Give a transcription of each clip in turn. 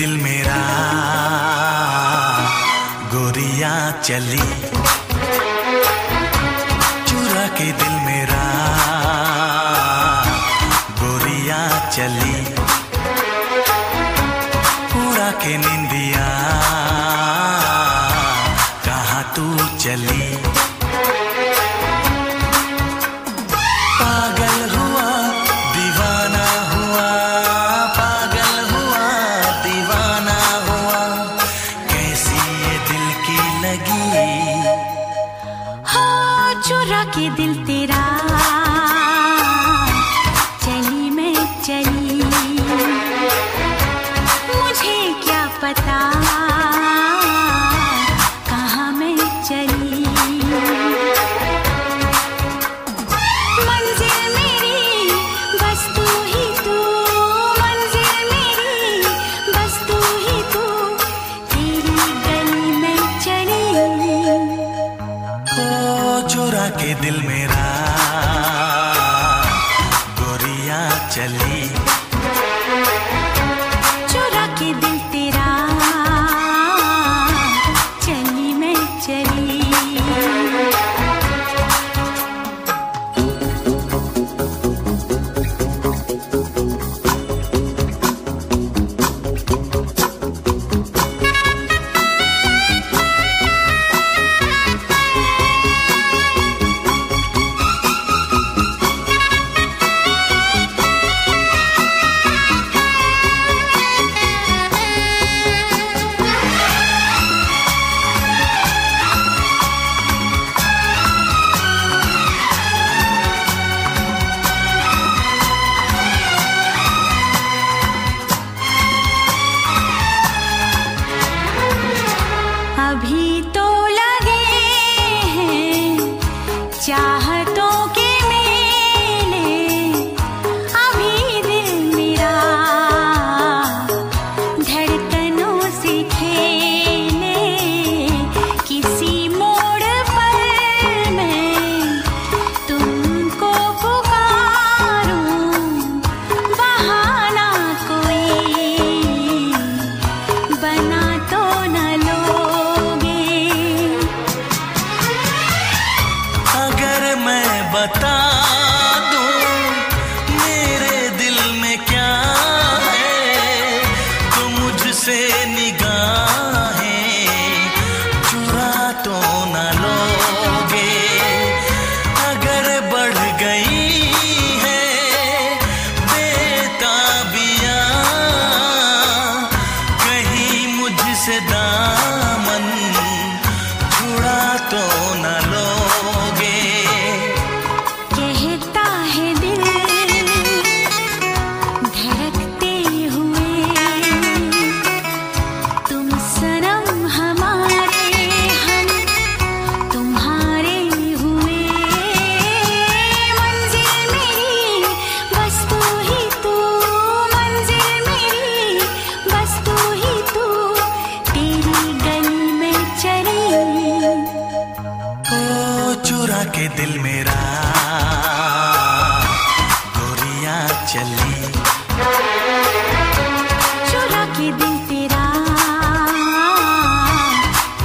दिल मेरा। गोरिया चली। चूरा के दिल मेरा। गोरिया चली। पूरा के निंदिया। कहा तू चली? के दिल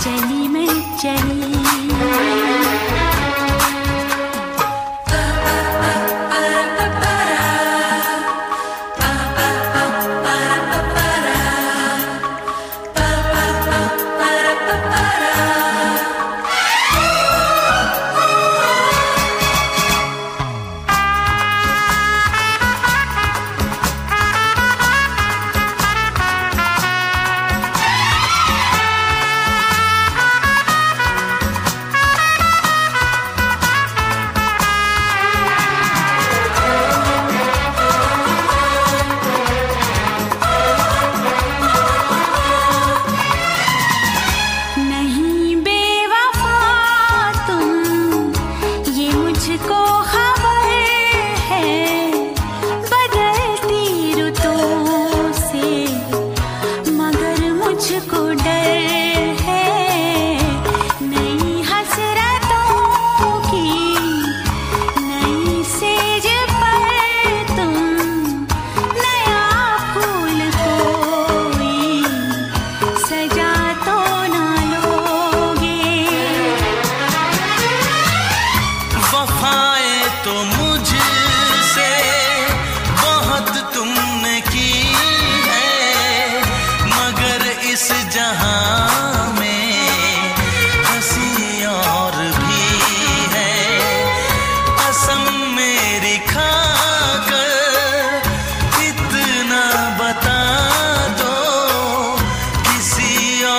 चली मैं चली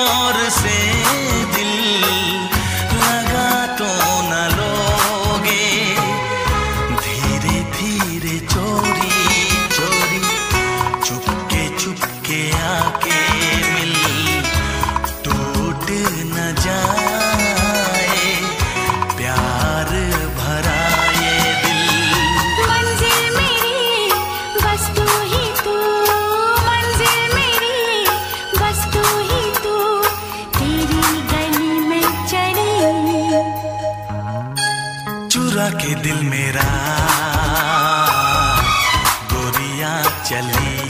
और से दिल मेरा। गोरिया चली